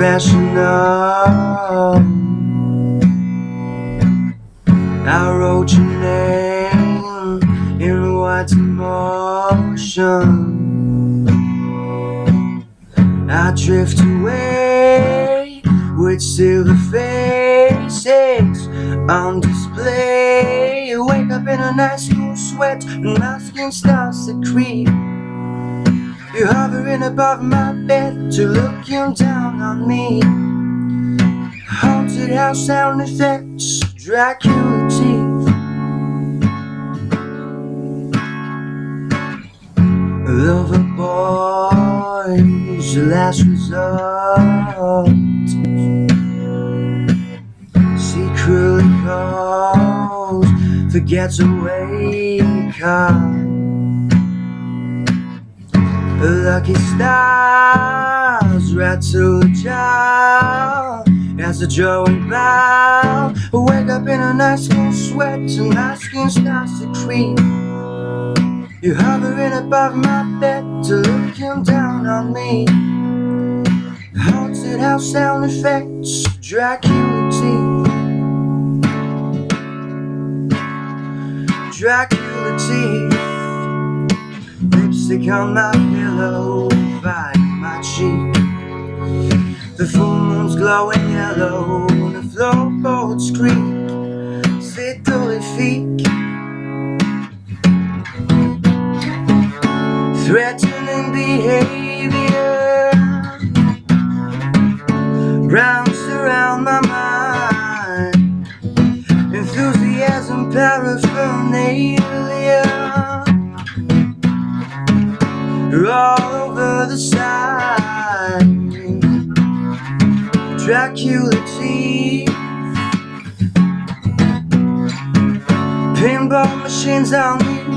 professional. I wrote your name in white motion. I drift away with silver faces on display. Wake up in a nice cool sweat, and my skin starts to creep. You're hovering above my bed to looking down on me. Haunted house sound effects, Dracula teeth. Lover boys, last resort. Secretly calls the getaway car. Lucky stars rattle the jar as the joy bow. Wake up in a nice cool sweat and my skin starts to creep. You're hovering above my bed to looking down on me. Haunted house sound effects, Dracula teeth. Dracula teeth. Lipstick on my fire my cheek. The full moon's glowing yellow, the floorboards creak. C'est horrifique. Threatening behavior rounds around my mind. Enthusiasm, paraphernalia over the side. Dracula teeth. Pinball machines on the